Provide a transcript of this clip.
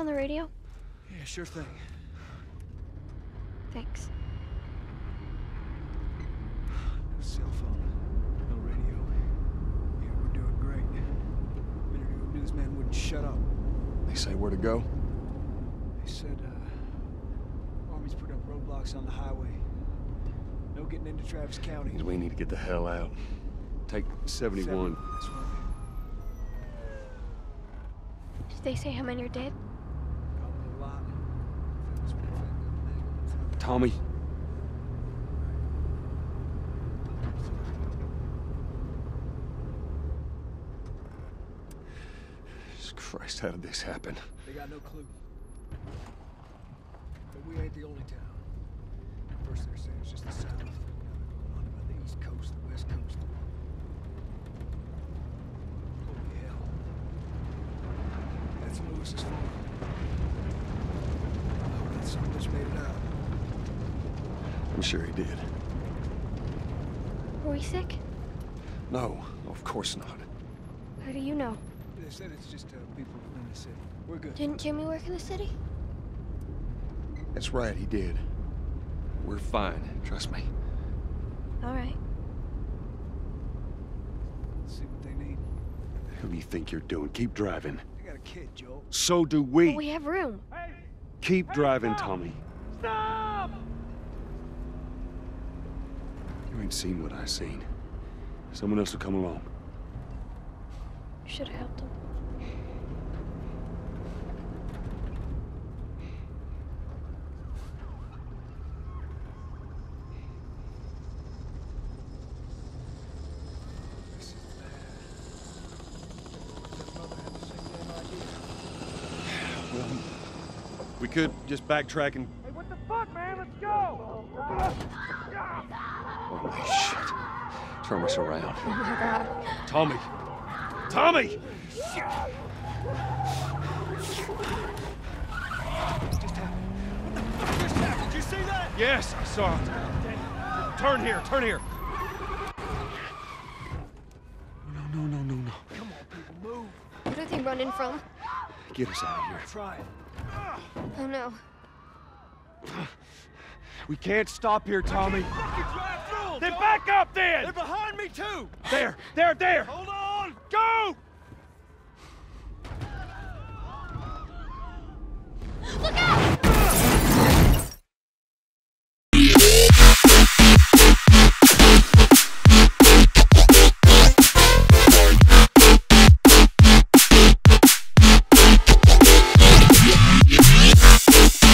on the radio? Yeah, sure thing. Thanks. No cell phone, no radio. Yeah, we're doing great. A minute ago, newsman wouldn't shut up. They say where to go? They said, uh, Army's put up roadblocks on the highway. No getting into Travis County. Means we need to get the hell out. Take 71. That's right. Did they say how many are dead? Tommy, Jesus Christ, how did this happen? They got no clue. But we ain't the only town. First they're saying it's just the south. On about the east coast, the west coast. Holy hell. That's Lewis's farm. I hope oh, that son bitch made it out. I'm sure he did. Were we sick? No, of course not. How do you know? They said it's just uh, people in the city. We're good. Didn't Jimmy work in the city? That's right, he did. We're fine, trust me. All right. Let's see what they need. Who do you think you're doing? Keep driving. I got a kid, Joel. So do we. But we have room. Keep driving, Tommy. Stop! You ain't seen what I seen. Someone else will come along. You Should have helped him. This is bad. Does that mother have the same damn idea? Well, we could just backtrack and. Hey, what the fuck, man? Let's go! Holy shit. Turn us around. Oh my god. Tommy! Tommy! Just happened. What just happened? Did you see that? Yes, I saw it. Turn here, turn here. No, no, no, no, no. Come on, people, move. What are they running from? Get us out of here. Try it. Oh no. We can't stop here, Tommy. Fucking drive through 'em, Then Joel. back up then! They're behind me, too! There, there, there! Hold on! Go!